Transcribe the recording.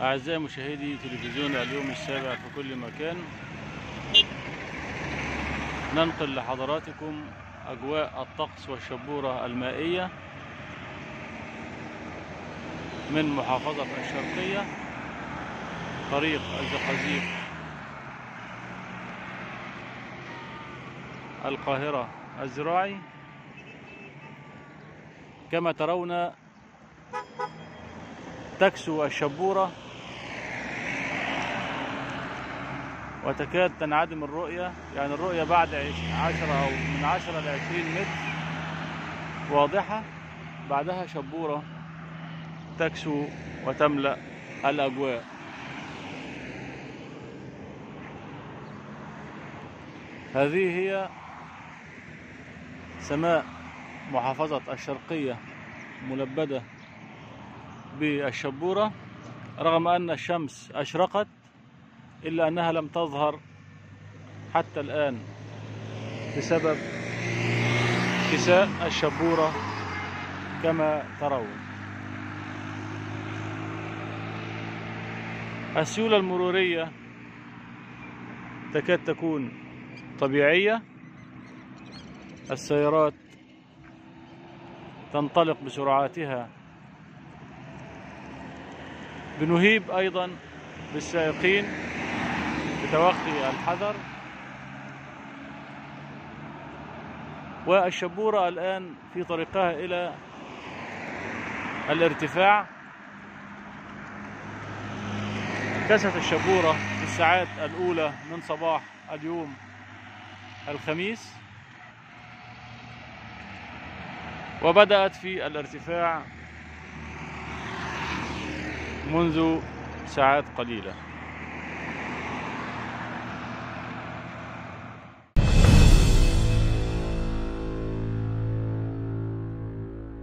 أعزائي مشاهدي تلفزيون اليوم السابع في كل مكان ننقل لحضراتكم أجواء الطقس والشبورة المائية من محافظة الشرقية طريق الزقازيق القاهرة الزراعي. كما ترون تكسو الشبورة وتكاد تنعدم الرؤية. يعني الرؤية بعد عشرة أو من عشرة لعشرين متر واضحة. بعدها شبورة تكسو وتملأ الأجواء. هذه هي سماء محافظة الشرقية ملبدة بالشبورة رغم أن الشمس أشرقت إلا أنها لم تظهر حتى الآن بسبب كساء الشبورة كما ترون. السيولة المرورية تكاد تكون طبيعية. السيارات تنطلق بسرعاتها. بنهيب أيضا بالسائقين بتوخي الحذر. والشبورة الآن في طريقها إلى الارتفاع. كست الشبورة في الساعات الأولى من صباح اليوم الخميس. وبدأت في الارتفاع منذ ساعات قليلة.